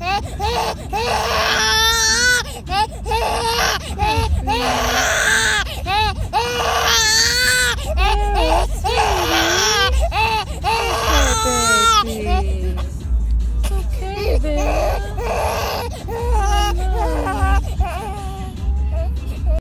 え